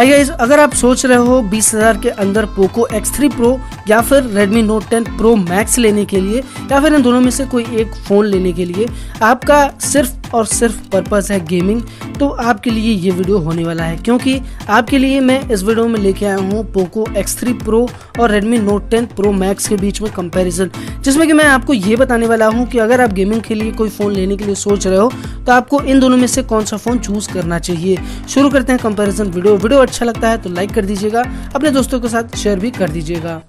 Hi guys अगर आप सोच रहे हो 20000 के अंदर पोको X3 Pro या फिर Redmi Note 10 Pro Max लेने के लिए, या फिर इन दोनों में से कोई एक फ़ोन लेने के लिए, आपका सिर्फ़ और सिर्फ़ पर्पज़ है गेमिंग तो आपके लिए ये वीडियो होने वाला है क्योंकि आपके लिए मैं इस वीडियो में लेके आया हूँ पोको X3 Pro और Redmi Note 10 Pro Max के बीच में कंपैरिजन जिसमें कि मैं आपको ये बताने वाला हूँ कि अगर आप गेमिंग के लिए कोई फ़ोन लेने के लिए सोच रहे हो तो आपको इन दोनों में से कौन सा फ़ोन चूज़ करना चाहिए। शुरू करते हैं कंपेरिजन वीडियो। वीडियो अच्छा लगता है तो लाइक कर दीजिएगा, अपने दोस्तों के साथ शेयर भी कर दीजिएगा।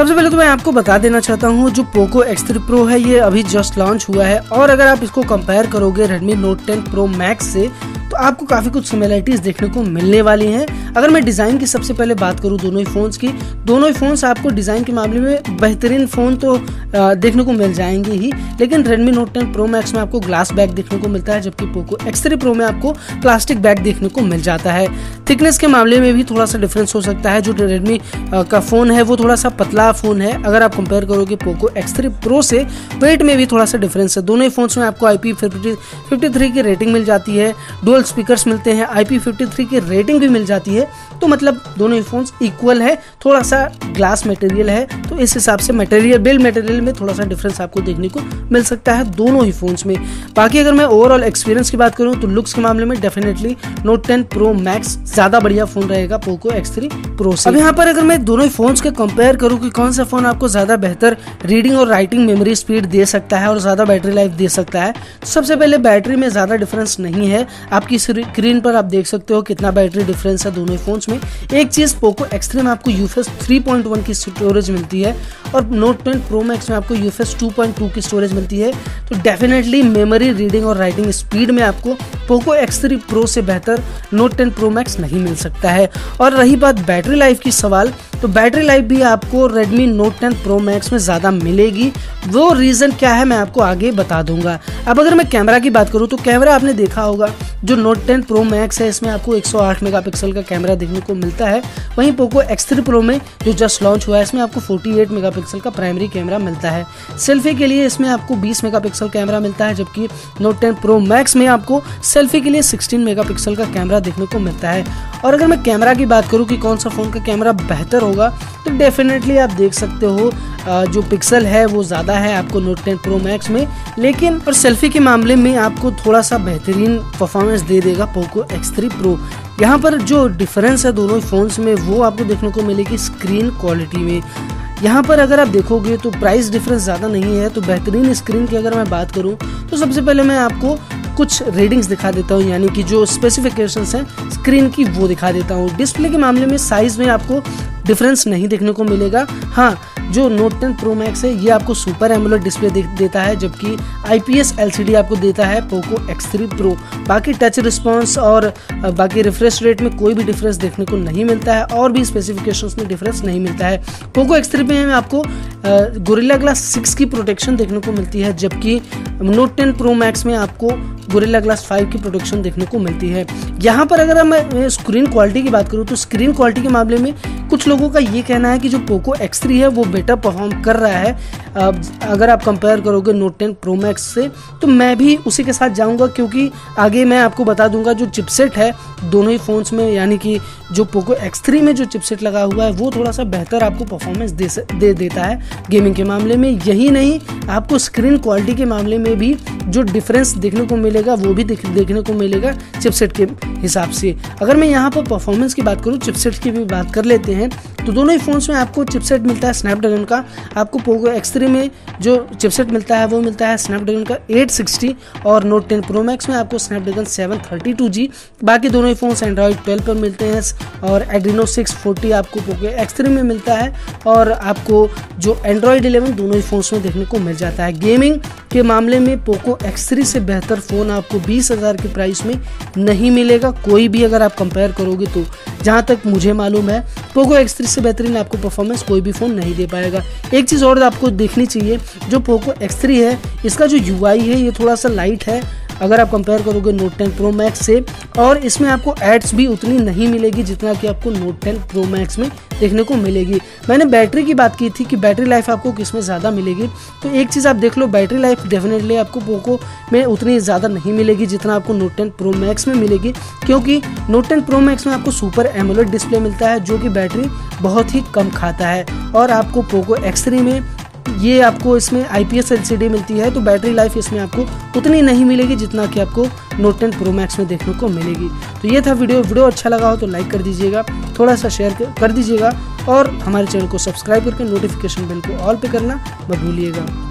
सबसे पहले तो मैं आपको बता देना चाहता हूँ, जो पोको एक्स थ्री प्रो है, ये अभी जस्ट लॉन्च हुआ है। और अगर आप इसको कंपेयर करोगे Redmi Note ten Pro Max से तो आपको काफ़ी कुछ सिमिलरिटीज़ देखने को मिलने वाली हैं। अगर मैं डिज़ाइन की सबसे पहले बात करूँ दोनों ही फ़ोन्स की, दोनों ही फ़ोन्स आपको डिज़ाइन के मामले में बेहतरीन फ़ोन तो देखने को मिल जाएँगे ही। लेकिन Redmi Note 10 Pro Max में आपको ग्लास बैग देखने को मिलता है, जबकि पोको X3 Pro में आपको प्लास्टिक बैग देखने को मिल जाता है। थिकनेस के मामले में भी थोड़ा सा डिफरेंस हो सकता है। जो रेडमी का फ़ोन है, वो थोड़ा सा पतला फ़ोन है। अगर आप कंपेयर करोगे पोको X3 Pro से वेट में भी थोड़ा सा डिफरेंस है। दोनों ही फोन्स में आपको IP 53 की रेटिंग मिल जाती है। डुअल स्पीकर्स मिलते हैं IP53 की रेटिंग भी मिल जाती है। तो मतलब दोनों ही इक्वल है, थोड़ा सा ग्लास मटेरियल है इस हिसाब से मटेरियल बिल्ड मटेरियल में थोड़ा सा डिफरेंस आपको देखने को मिल सकता है दोनों ही फोन्स में। बाकी अगर मैं ओवरऑल एक्सपीरियंस की बात करूँ तो लुक्स के मामले में definitely Note ten Pro Max ज़्यादा बढ़िया फ़ोन रहेगा पोको एक्स थ्री प्रो से। अब यहाँ पर अगर मैं दोनों ही फोन्स के कंपेयर करूँ कि कौन सा फ़ोन आपको ज़्यादा बेहतर रीडिंग और राइटिंग मेमोरी स्पीड दे सकता है और ज़्यादा बैटरी लाइफ दे सकता है, सबसे पहले बैटरी में ज़्यादा डिफरेंस नहीं है। आपकी स्क्रीन पर आप देख सकते हो कितना बैटरी डिफरेंस है दोनों फोन्स में। एक चीज़ पोको एक्स में आपको यूएफएस 3.1 की स्टोरेज मिलती है। और नोट टेन प्रो मैक्स में आपको यू एफ़ की स्टोरेज मिलती है। तो डेफिनेटली मेमोरी रीडिंग और राइटिंग स्पीड में आपको पोको X3 Pro से बेहतर नोट 10 Pro Max नहीं मिल सकता है। और रही बात बैटरी लाइफ की सवाल तो बैटरी लाइफ भी आपको Redmi Note 10 Pro Max में ज़्यादा मिलेगी। वो रीज़न क्या है मैं आपको आगे बता दूँगा। अब अगर मैं कैमरा की बात करूँ तो कैमरा आपने देखा होगा, जो Note 10 Pro Max है, इसमें आपको 108 मेगापिक्सल का कैमरा देखने को मिलता है। वहीं पोको X3 Pro में, जो जस्ट लॉन्च हुआ है, इसमें आपको 48 मेगापिक्सल का प्राइमरी कैमरा मिलता है। सेल्फी के लिए इसमें आपको 20 मेगापिक्सल कैमरा मिलता है, जबकि Note 10 Pro Max में आपको सेल्फी के लिए 16 मेगापिक्सल का कैमरा देखने को मिलता है। और अगर मैं कैमरा की बात करूँ कि कौन सा फ़ोन का कैमरा बेहतर होगा तो डेफिनेटली आप देख सकते हो जो पिक्सल है वो ज़्यादा है आपको नोट टेन प्रो मैक्स में। लेकिन और सेल्फी के मामले में आपको थोड़ा सा बेहतरीन परफॉर्मेंस दे देगा पोको एक्स थ्री प्रो यहाँ पर जो डिफरेंस है दोनों फ़ोन्स में, वो आपको देखने को मिलेगी स्क्रीन क्वालिटी में। यहाँ पर अगर आप देखोगे तो प्राइस डिफरेंस ज़्यादा नहीं है तो बेहतरीन स्क्रीन की अगर मैं बात करूँ तो सबसे पहले मैं आपको कुछ रीडिंग्स दिखा देता हूँ यानी कि जो स्पेसिफिकेशन हैं स्क्रीन की वो दिखा देता हूँ। डिस्प्ले के मामले में साइज़ में आपको डिफरेंस नहीं देखने को मिलेगा। हाँ जो नोट टेन प्रो मैक्स है ये आपको सुपर एमुलर डिस्प्ले दे, देता है जबकि आईपीएस एलसीडी आपको देता है पोको एक्स थ्री प्रो बाकी टच रिस्पॉन्स और बाकी रिफ्रेश रेट में कोई भी डिफरेंस देखने को नहीं मिलता है और भी स्पेसिफिकेशंस में डिफरेंस नहीं मिलता है। पोको एक्स थ्री में आपको गोरिल्ला ग्लास सिक्स की प्रोटेक्शन देखने को मिलती है जबकि नोट टेन प्रो मैक्स में आपको गोरिल्ला ग्लास फाइव की प्रोडक्शन देखने को मिलती है। यहाँ पर अगर मैं स्क्रीन क्वालिटी की बात करूँ तो स्क्रीन क्वालिटी के मामले में कुछ लोगों का ये कहना है कि जो पोको एक्स है, वो बेटर परफॉर्म कर रहा है। अगर आप कंपेयर करोगे नोट टेन प्रो मैक्स से तो मैं भी उसी के साथ जाऊँगा क्योंकि आगे मैं आपको बता दूँगा जो चिपसेट है, दोनों ही फ़ोन्स में, यानी कि जो पोको X3 में जो चिपसेट लगा हुआ है, वो थोड़ा सा बेहतर आपको परफॉर्मेंस दे दे देता है गेमिंग के मामले में। यही नहीं, आपको स्क्रीन क्वालिटी के मामले में भी जो डिफरेंस देखने को मिलेगा, वो भी देखने को मिलेगा चिपसेट के हिसाब से। अगर मैं यहाँ पर परफॉर्मेंस की बात करूँ चिपसेट की भी बात कर लेते हैं तो दोनों ही फ़ोन्स में आपको चिपसेट मिलता है स्नैपड्रैगन का। आपको पोको एक्स थ्री में जो चिपसेट मिलता है, वो मिलता है स्नैपड्रैगन का 860 और नोट 10 प्रो मैक्स में आपको स्नैपड्रैगन 732G बाकी दोनों ही फ़ोन्स एंड्रॉयड 12 पर मिलते हैं और एड्रीनो 640 आपको पोको एक्स थ्री में मिलता है और आपको जो एंड्रॉयड 11 दोनों ही फ़ोन्स में देखने को मिल जाता है। गेमिंग के मामले में पोको X3 से बेहतर फ़ोन आपको बीस हज़ार के प्राइस में नहीं मिलेगा। कोई भी अगर आप कंपेयर करोगे तो। जहाँ तक मुझे मालूम है, पोको X3 से बेहतरीन आपको परफॉर्मेंस कोई भी फ़ोन नहीं दे पाएगा। एक चीज़ और आपको देखनी चाहिए, जो पोको X3 है, इसका जो यूआई है, ये थोड़ा सा लाइट है। अगर आप कंपेयर करोगे नोट टेन प्रो मैक्स से, और इसमें आपको एड्स भी उतनी नहीं मिलेगी जितना कि आपको नोट टेन प्रो मैक्स में देखने को मिलेगी। मैंने बैटरी की बात की थी कि बैटरी लाइफ आपको किसमें ज़्यादा मिलेगी। तो एक चीज़ आप देख लो बैटरी लाइफ डेफिनेटली आपको पोको में उतनी ज़्यादा नहीं मिलेगी जितना आपको नोट टेन प्रो मैक्स में मिलेगी, क्योंकि नोट टेन प्रो मैक्स में आपको सुपर एमोलेड डिस्प्ले मिलता है, जो कि बैटरी बहुत ही कम खाता है। और आपको पोको एक्स में ये आपको इसमें आई पी मिलती है तो बैटरी लाइफ इसमें आपको उतनी नहीं मिलेगी जितना कि आपको नोट टेन प्रो मैक्स में देखने को मिलेगी। तो ये था वीडियो वीडियो अच्छा लगा हो तो लाइक कर दीजिएगा थोड़ा सा शेयर कर दीजिएगा और हमारे चैनल को सब्सक्राइब करके नोटिफिकेशन बिल को ऑल पे करना मत भूलिएगा।